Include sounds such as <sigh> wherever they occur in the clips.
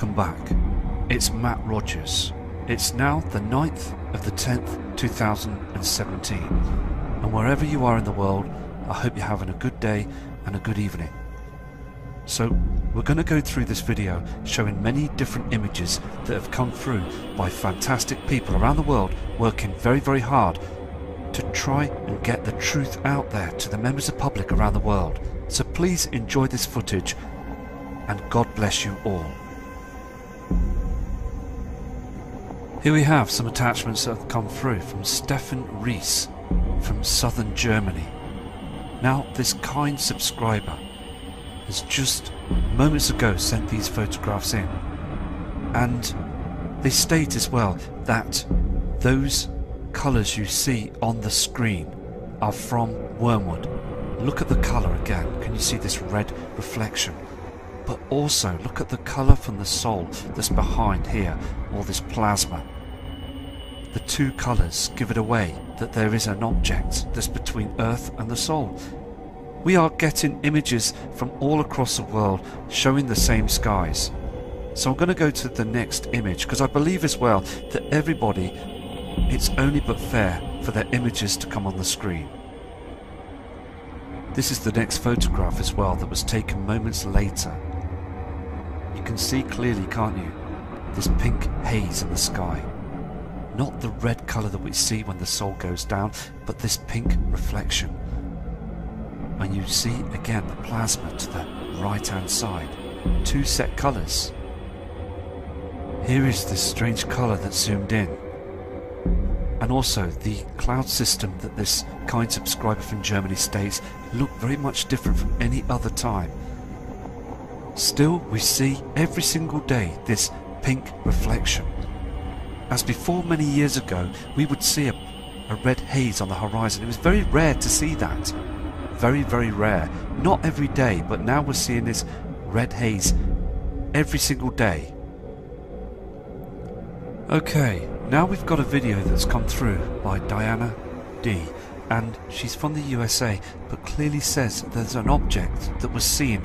Welcome back. It's Matt Rogers. It's now the 9th of the 10th, 2017. And wherever you are in the world, I hope you're having a good day and a good evening. So, we're going to go through this video showing many different images that have come through by fantastic people around the world working very, very hard to try and get the truth out there to the members of public around the world. So please enjoy this footage and God bless you all. Here we have some attachments that have come through from Stefan Rees from southern Germany. Now, this kind subscriber has just moments ago sent these photographs in, and they state as well that those colours you see on the screen are from Wormwood. Look at the colour again. Can you see this red reflection? But also look at the colour from the soul that's behind here, all this plasma. The two colours give it away that there is an object that's between Earth and the soul. We are getting images from all across the world showing the same skies. So I'm going to go to the next image because I believe as well that everybody, it's only but fair for their images to come on the screen. This is the next photograph as well that was taken moments later. You can see clearly, can't you? This pink haze in the sky. Not the red colour that we see when the soul goes down, but this pink reflection. And you see again the plasma to the right hand side. Two set colours. Here is this strange colour that zoomed in. And also the cloud system that this kind subscriber from Germany states look very much different from any other time. Still, we see every single day this pink reflection. As before many years ago, we would see a, a red haze on the horizon. It was very rare to see that. Very, very rare. Not every day, but now we're seeing this red haze every single day. Okay, now we've got a video that's come through by Diana D. And she's from the USA, but clearly says there's an object that was seen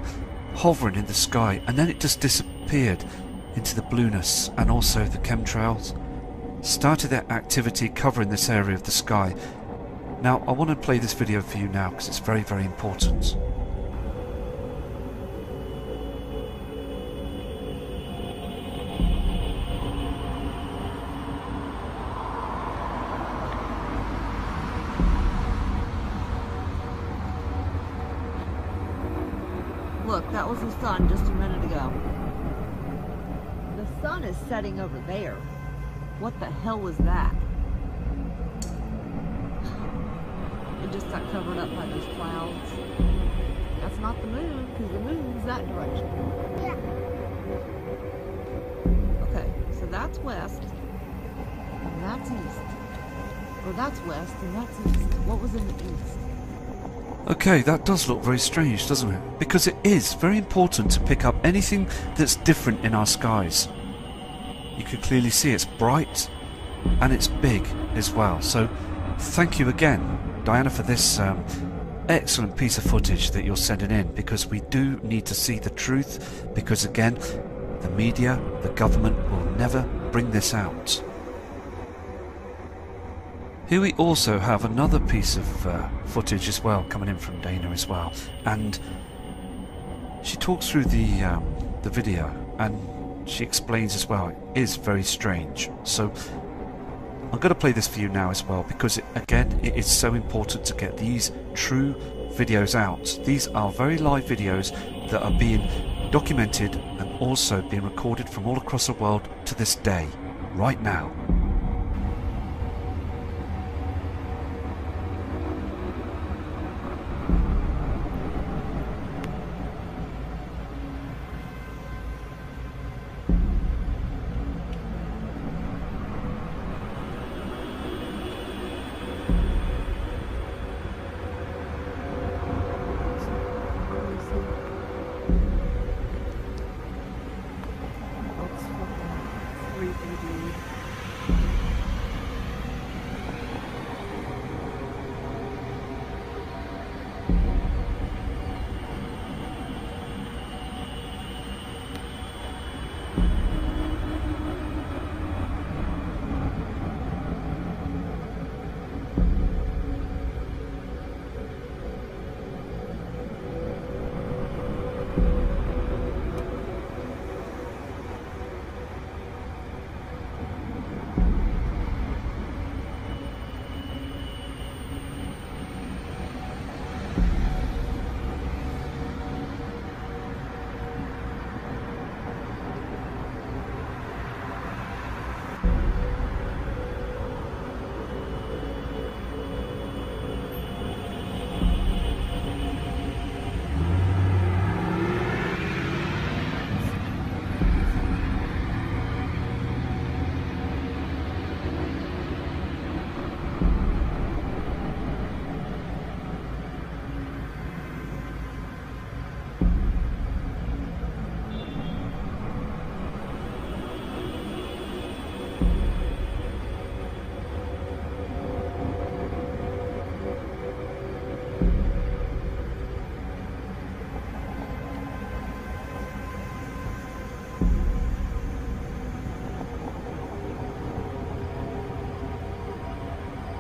hovering in the sky and then it just disappeared into the blueness and also the chemtrails started their activity covering this area of the sky. Now, I want to play this video for you now because it's very, very important. That was the sun just a minute ago. The sun is setting over there. What the hell was that? It just got covered up by those clouds. That's not the moon, because the moon's that direction. Yeah. Okay, so that's west, and that's east. Or that's west, and that's east. What was in the east? Okay, that does look very strange, doesn't it? Because it is very important to pick up anything that's different in our skies. You can clearly see it's bright and it's big as well. So thank you again, Diana, for this um, excellent piece of footage that you're sending in because we do need to see the truth because again, the media, the government will never bring this out. Here we also have another piece of uh, footage as well coming in from Dana as well, and she talks through the um, the video and she explains as well. It is very strange. So I'm going to play this for you now as well because it, again it is so important to get these true videos out. These are very live videos that are being documented and also being recorded from all across the world to this day, right now.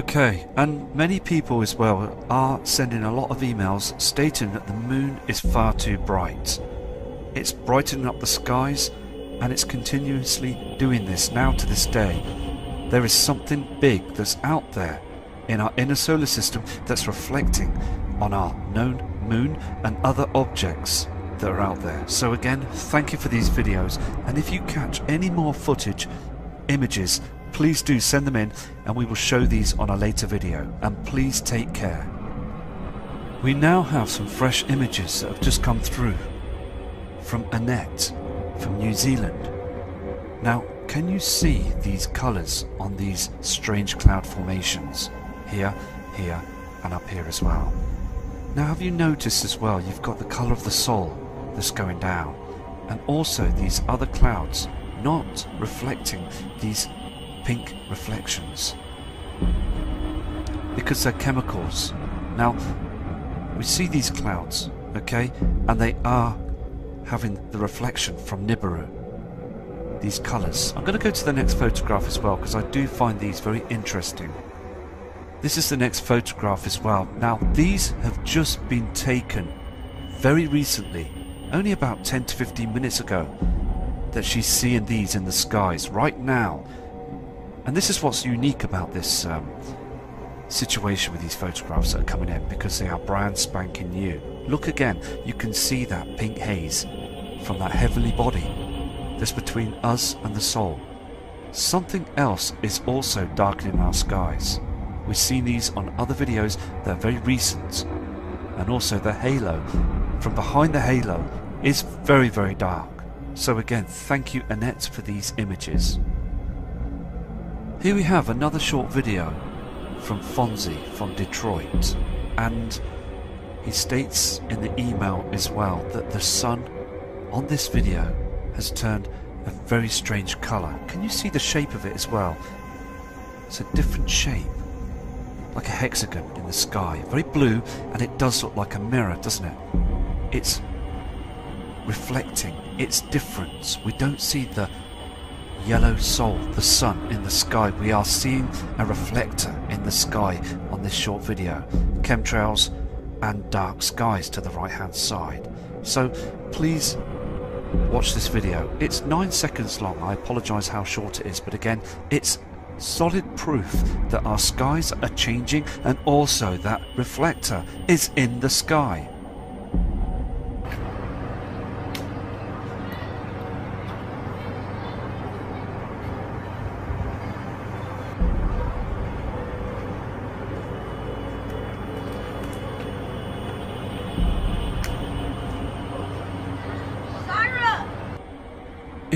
Okay, and many people as well are sending a lot of emails stating that the moon is far too bright. It's brightening up the skies and it's continuously doing this now to this day. There is something big that's out there in our inner solar system that's reflecting on our known moon and other objects that are out there. So again, thank you for these videos and if you catch any more footage, images, please do send them in and we will show these on a later video and please take care. We now have some fresh images that have just come through from Annette from New Zealand. Now, can you see these colours on these strange cloud formations? Here, here, and up here as well. Now, have you noticed as well, you've got the colour of the soul that's going down, and also these other clouds not reflecting these pink reflections because they're chemicals. Now, we see these clouds, okay, and they are having the reflection from Nibiru. These colours. I'm going to go to the next photograph as well because I do find these very interesting. This is the next photograph as well. Now, these have just been taken very recently, only about 10 to 15 minutes ago, that she's seeing these in the skies right now. And this is what's unique about this um, situation with these photographs that are coming in because they are brand spanking new. Look again, you can see that pink haze from that heavenly body that's between us and the soul. Something else is also darkening our skies. We've seen these on other videos that are very recent. And also the halo, from behind the halo, is very, very dark. So again, thank you Annette for these images. Here we have another short video from Fonzie from Detroit. And he states in the email as well that the sun on this video has turned a very strange colour. Can you see the shape of it as well? It's a different shape, like a hexagon in the sky. Very blue, and it does look like a mirror, doesn't it? It's reflecting its difference. We don't see the yellow soul, the sun in the sky. We are seeing a reflector in the sky on this short video. Chemtrails and dark skies to the right hand side. So please watch this video. It's 9 seconds long. I apologise how short it is, but again, it's solid proof that our skies are changing and also that reflector is in the sky.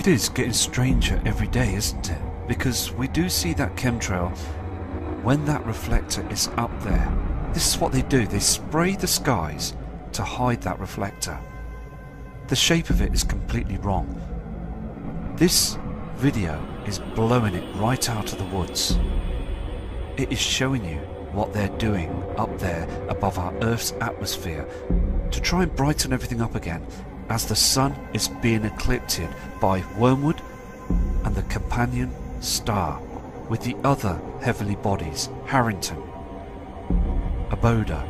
It is getting stranger every day, isn't it? Because we do see that chemtrail when that reflector is up there. This is what they do. They spray the skies to hide that reflector. The shape of it is completely wrong. This video is blowing it right out of the woods. It is showing you what they're doing up there above our Earth's atmosphere to try and brighten everything up again as the sun is being eclipsed by Wormwood and the companion star with the other heavenly bodies, Harrington, Aboda,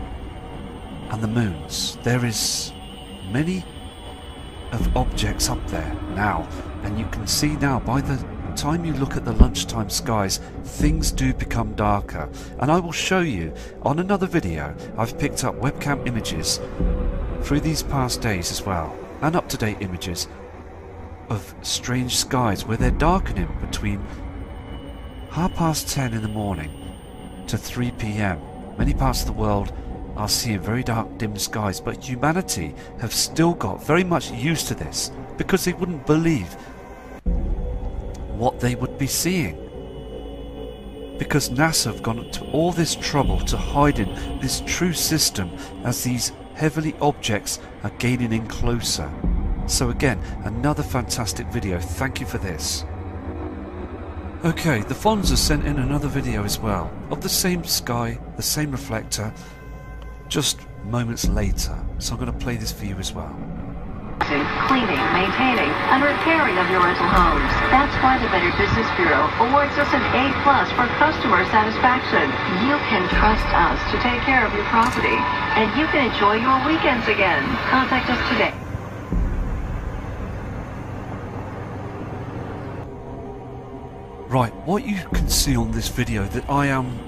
and the moons. There is many of objects up there now, and you can see now by the time you look at the lunchtime skies, things do become darker. And I will show you on another video, I've picked up webcam images through these past days as well and up-to-date images of strange skies where they're darkening between half past 10 in the morning to 3 p.m. Many parts of the world are seeing very dark dim skies but humanity have still got very much used to this because they wouldn't believe what they would be seeing because NASA have gone to all this trouble to hide in this true system as these heavily objects are gaining in closer. So again, another fantastic video, thank you for this. Okay, the Fonz has sent in another video as well, of the same sky, the same reflector, just moments later, so I'm going to play this for you as well. Cleaning, maintaining, and repairing of your rental homes. That's why the Better Business Bureau awards us an A plus for customer satisfaction. You can trust us to take care of your property, and you can enjoy your weekends again. Contact us today. Right, what you can see on this video that I am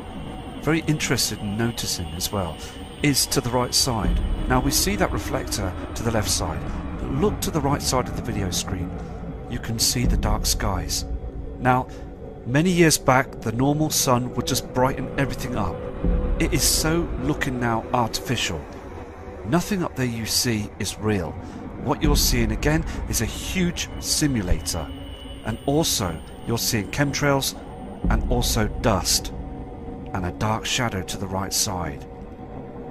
very interested in noticing as well is to the right side. Now we see that reflector to the left side, look to the right side of the video screen. You can see the dark skies. Now, many years back the normal sun would just brighten everything up. It is so looking now artificial. Nothing up there you see is real. What you're seeing again is a huge simulator. And also, you're seeing chemtrails and also dust and a dark shadow to the right side.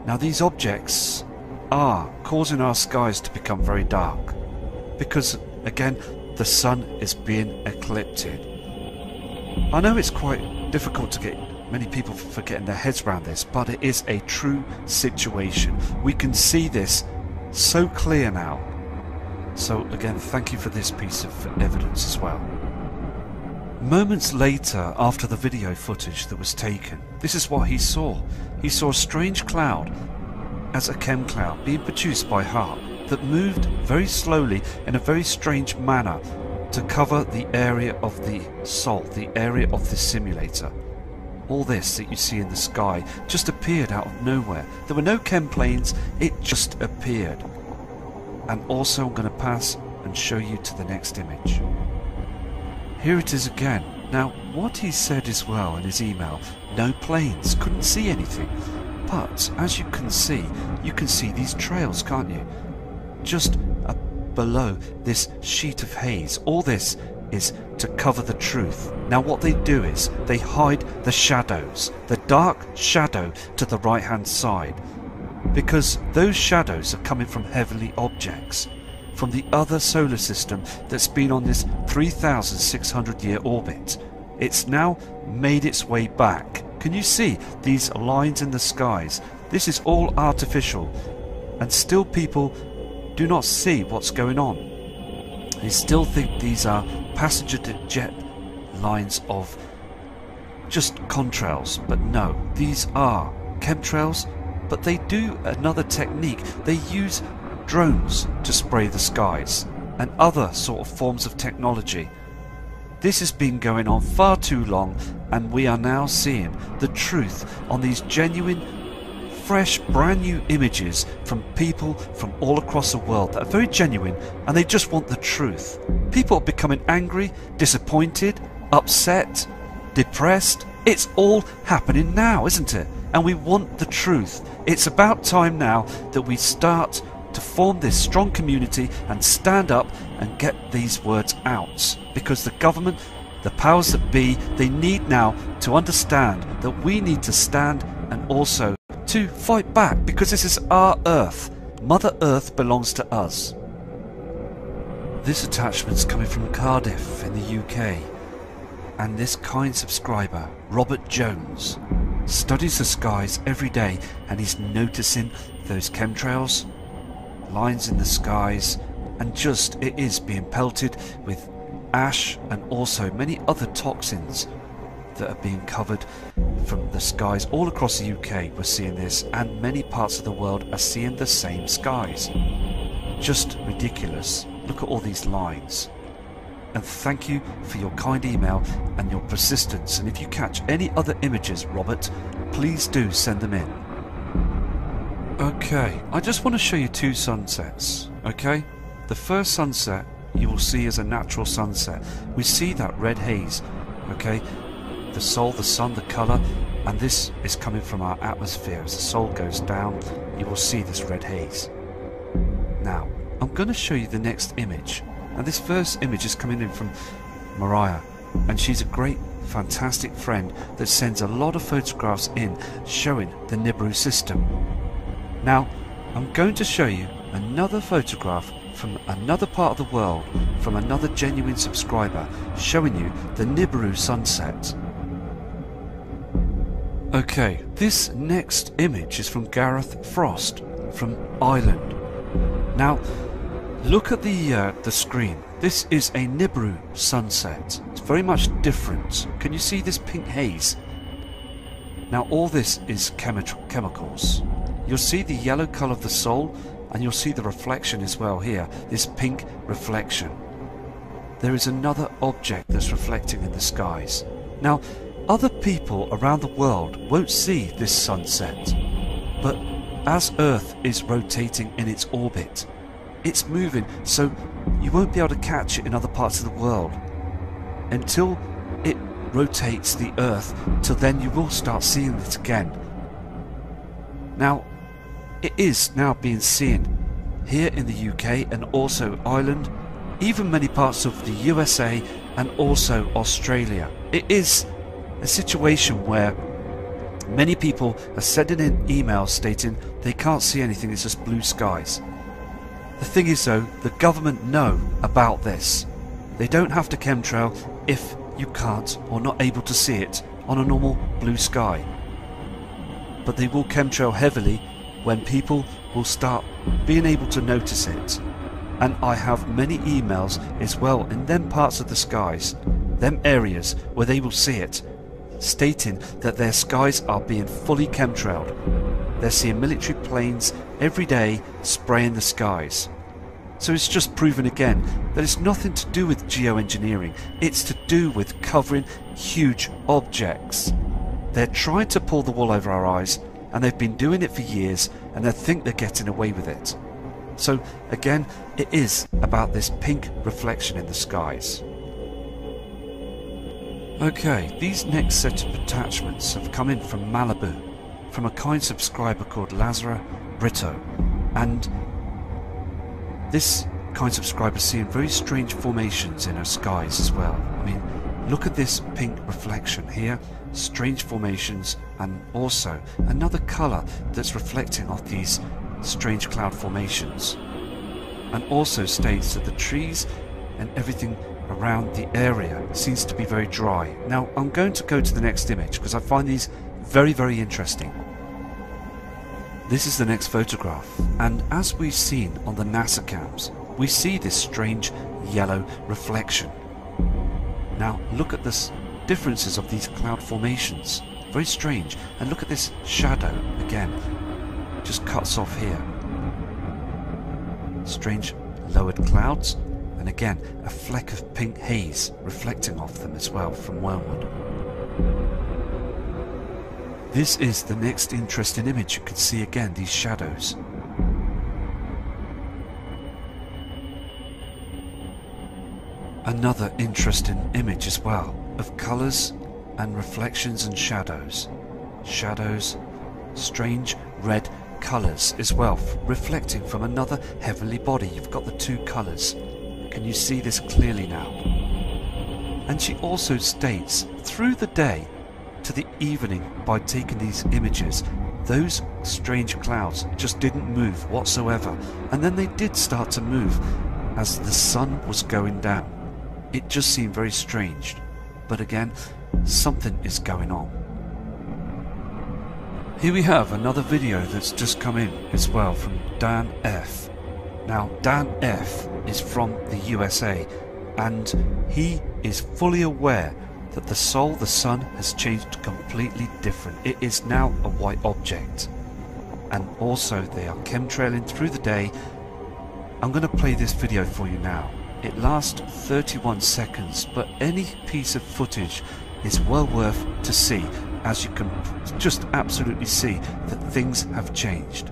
Now these objects are causing our skies to become very dark because again the sun is being eclipsed. I know it's quite difficult to get many people for getting their heads around this but it is a true situation. We can see this so clear now. So again thank you for this piece of evidence as well. Moments later, after the video footage that was taken, this is what he saw. He saw a strange cloud, as a chem cloud, being produced by HAARP that moved very slowly in a very strange manner to cover the area of the Sol, the area of the simulator. All this that you see in the sky just appeared out of nowhere. There were no chem planes, it just appeared. And also I'm going to pass and show you to the next image. Here it is again. Now, what he said as well in his email, no planes, couldn't see anything. But, as you can see, you can see these trails, can't you? Just below this sheet of haze. All this is to cover the truth. Now what they do is, they hide the shadows, the dark shadow to the right hand side. Because those shadows are coming from heavenly objects from the other solar system that's been on this 3,600 year orbit. It's now made its way back. Can you see these lines in the skies? This is all artificial, and still people do not see what's going on. They still think these are passenger jet lines of just contrails, but no, these are chemtrails, but they do another technique. They use drones to spray the skies, and other sort of forms of technology. This has been going on far too long, and we are now seeing the truth on these genuine, fresh, brand new images from people from all across the world that are very genuine and they just want the truth. People are becoming angry, disappointed, upset, depressed. It's all happening now, isn't it? And we want the truth. It's about time now that we start to form this strong community and stand up and get these words out. Because the government, the powers that be, they need now to understand that we need to stand and also to fight back because this is our Earth. Mother Earth belongs to us. This attachment's coming from Cardiff in the UK. And this kind subscriber, Robert Jones, studies the skies every day and he's noticing those chemtrails, lines in the skies, and just it is being pelted with ash and also many other toxins that are being covered from the skies all across the UK. We're seeing this, and many parts of the world are seeing the same skies. Just ridiculous. Look at all these lines. And thank you for your kind email and your persistence. And if you catch any other images, Robert, please do send them in. Okay, I just want to show you two sunsets, okay? The first sunset you will see is a natural sunset. We see that red haze, okay? The Sol, the sun, the colour, and this is coming from our atmosphere. As the Sol goes down, you will see this red haze. Now, I'm going to show you the next image. And this first image is coming in from Mariah, and she's a great fantastic friend that sends a lot of photographs in showing the Nibiru system. Now, I'm going to show you another photograph from another part of the world from another genuine subscriber showing you the Nibiru sunset. Okay, this next image is from Gareth Frost from Ireland. Now, look at the uh, the screen. This is a Nibiru sunset. It's very much different. Can you see this pink haze? Now all this is chemi- chemicals. You'll see the yellow colour of the soul and you'll see the reflection as well here, this pink reflection. There is another object that's reflecting in the skies. Now, other people around the world won't see this sunset, but as Earth is rotating in its orbit, it's moving, so you won't be able to catch it in other parts of the world. Until it rotates the Earth, till then you will start seeing it again. Now, it is now being seen here in the UK and also Ireland, even many parts of the USA and also Australia. It is a situation where many people are sending in emails stating they can't see anything, it's just blue skies. The thing is though, the government know about this. They don't have to chemtrail if you can't or not able to see it on a normal blue sky. But they will chemtrail heavily when people will start being able to notice it. And I have many emails as well in them parts of the skies, them areas where they will see it, stating that their skies are being fully chemtrailed. They're seeing military planes every day spraying the skies. So it's just proven again that it's nothing to do with geoengineering, it's to do with covering huge objects. They're trying to pull the wool over our eyes and they've been doing it for years and they think they're getting away with it. So again, it is about this pink reflection in the skies. Okay, these next set of attachments have come in from Malibu, from a kind subscriber called Lazara Brito, and this kind subscriber is seeing very strange formations in her skies as well. I mean, look at this pink reflection here strange formations and also another colour that's reflecting off these strange cloud formations. And also states that the trees and everything around the area seems to be very dry. Now I'm going to go to the next image because I find these very very interesting. This is the next photograph and as we've seen on the NASA cams we see this strange yellow reflection. Now look at this differences of these cloud formations. Very strange. And look at this shadow again. Just cuts off here. Strange lowered clouds. And again, a fleck of pink haze reflecting off them as well from Wormwood. This is the next interesting image. You can see again these shadows. Another interesting image as well of colours and reflections and shadows. Shadows, strange red colours as well, reflecting from another heavenly body. You've got the two colours. Can you see this clearly now? And she also states, through the day to the evening, by taking these images, those strange clouds just didn't move whatsoever. And then they did start to move as the sun was going down. It just seemed very strange. But again, something is going on. Here we have another video that's just come in as well from Dan F. Now, Dan F is from the USA and he is fully aware that the soul, the sun, has changed completely different. It is now a white object. And also, they are chemtrailing through the day. I'm going to play this video for you now. It lasts 31 seconds, but any piece of footage is well worth to see as you can just absolutely see that things have changed.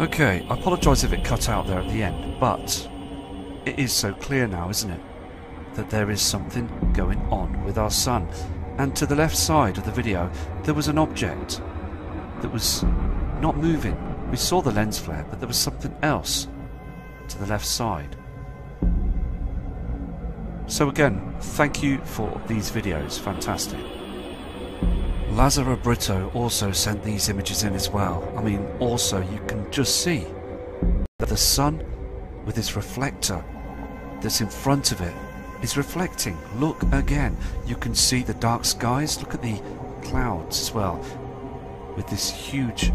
Okay, I apologise if it cut out there at the end, but it is so clear now, isn't it? That there is something going on with our sun. And to the left side of the video, there was an object that was not moving. We saw the lens flare, but there was something else to the left side. So again, thank you for these videos, fantastic. Lazaro Brito also sent these images in as well. I mean, also you can just see that the sun with its reflector that's in front of it is reflecting. Look again. You can see the dark skies. Look at the clouds as well. With this huge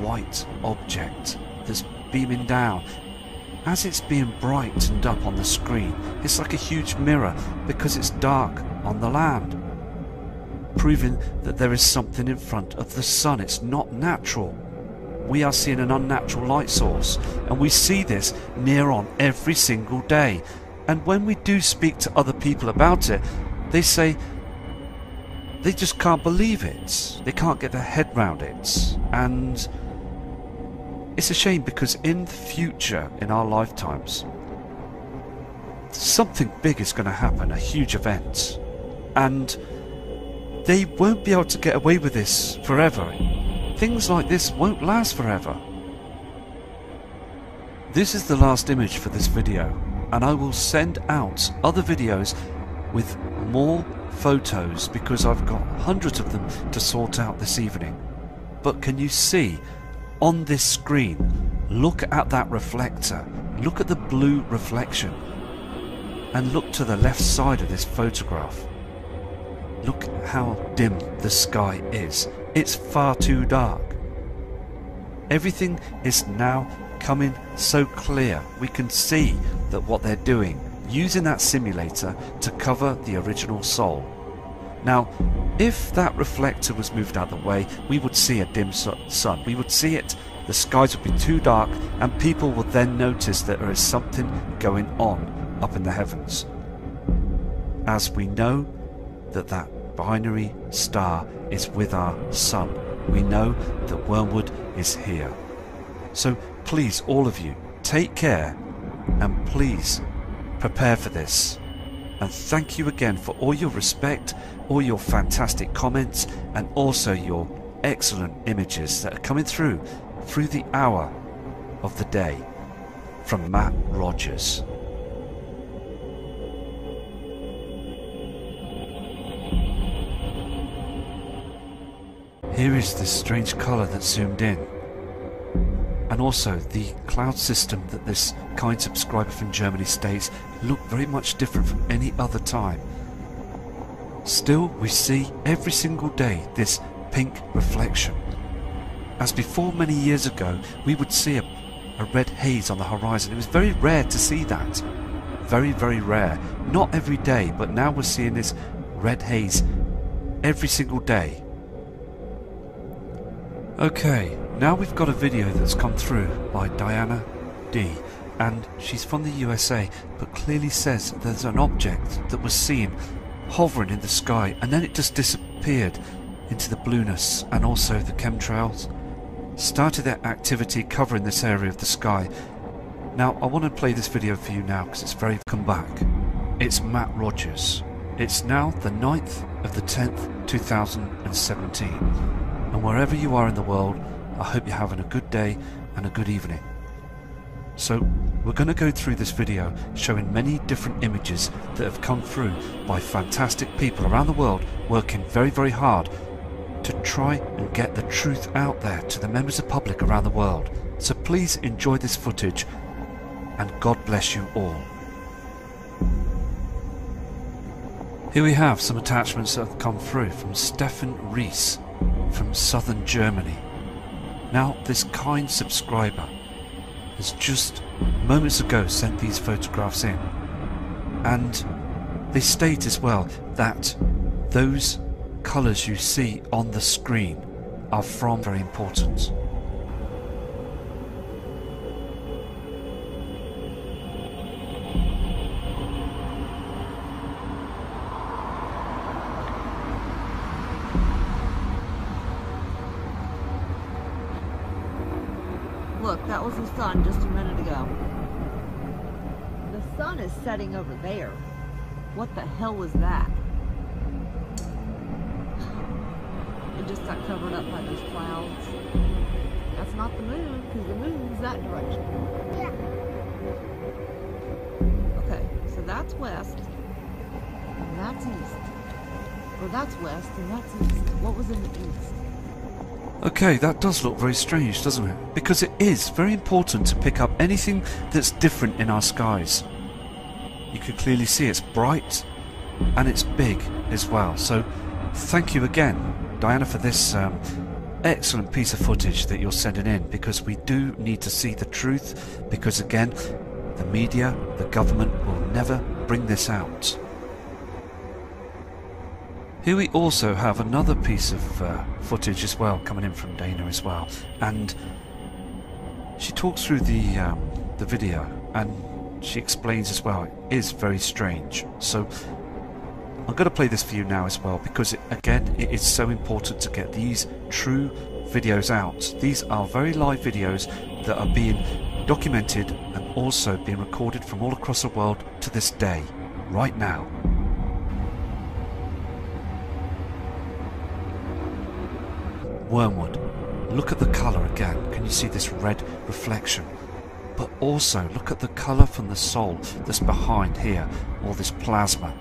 white object that's beaming down. As it's being brightened up on the screen, it's like a huge mirror because it's dark on the land. Proving that there is something in front of the sun. It's not natural we are seeing an unnatural light source, and we see this near on every single day. And when we do speak to other people about it, they say they just can't believe it. They can't get their head round it. And it's a shame because in the future, in our lifetimes, something big is going to happen, a huge event. And they won't be able to get away with this forever. Things like this won't last forever. This is the last image for this video, and I will send out other videos with more photos because I've got hundreds of them to sort out this evening. But can you see on this screen, look at that reflector, look at the blue reflection, and look to the left side of this photograph. Look how dim the sky is. It's far too dark. Everything is now coming so clear. We can see that what they're doing, using that simulator to cover the original soul. Now, if that reflector was moved out of the way, we would see a dim sun. We would see it, the skies would be too dark, and people would then notice that there is something going on up in the heavens. As we know that that binary star is with our sun. We know that Wormwood is here. So please, all of you, take care and please prepare for this. And thank you again for all your respect, all your fantastic comments, and also your excellent images that are coming through through the hour of the day from Matt Rogers. Here is this strange colour that zoomed in. And also the cloud system that this kind subscriber from Germany states looked very much different from any other time. Still, we see every single day this pink reflection. As before many years ago, we would see a, a red haze on the horizon. It was very rare to see that. Very, very rare. Not every day, but now we're seeing this red haze every single day. Okay, now we've got a video that's come through by Diana D. And she's from the USA, but clearly says there's an object that was seen hovering in the sky and then it just disappeared into the blueness and also the chemtrails started their activity covering this area of the sky. Now I want to play this video for you now because it's very come back. It's Matt Rogers. It's now the 9th of the 10th 2017 and wherever you are in the world, I hope you're having a good day and a good evening. So, we're going to go through this video showing many different images that have come through by fantastic people around the world working very, very hard to try and get the truth out there to the members of public around the world. So please enjoy this footage and God bless you all. Here we have some attachments that have come through from Stefan Rees from southern Germany. Now, this kind subscriber has just moments ago sent these photographs in, and they state as well that those colours you see on the screen are from very important. sun just a minute ago. The sun is setting over there. What the hell was that? <sighs> It just got covered up by those clouds. That's not the moon, because the moon's that direction. Yeah. Okay, so that's west, and that's east. Or that's west, and that's east. What was in the east? Okay, that does look very strange, doesn't it? Because it is very important to pick up anything that's different in our skies. You can clearly see it's bright and it's big as well. So, thank you again, Diana, for this um, excellent piece of footage that you're sending in because we do need to see the truth because, again, the media, the government will never bring this out. Here we also have another piece of uh, footage as well coming in from Dana as well, and she talks through the um, the video and she explains as well. It is very strange. So I'm going to play this for you now as well because it, again it is so important to get these true videos out. These are very live videos that are being documented and also being recorded from all across the world to this day, right now. Wormwood. Look at the colour again. Can you see this red reflection? But also look at the colour from the soul that's behind here, all this plasma.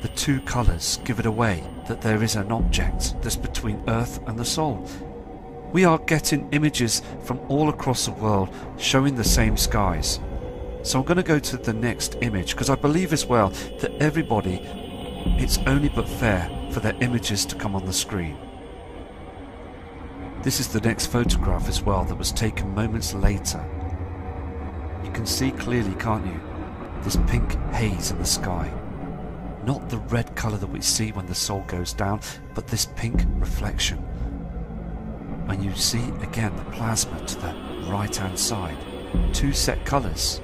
The two colours give it away that there is an object that's between Earth and the soul. We are getting images from all across the world showing the same skies. So I'm going to go to the next image because I believe as well that everybody, it's only but fair for their images to come on the screen. This is the next photograph as well that was taken moments later. You can see clearly, can't you? This pink haze in the sky. Not the red colour that we see when the soul goes down, but this pink reflection. And you see again the plasma to the right hand side. Two set colours.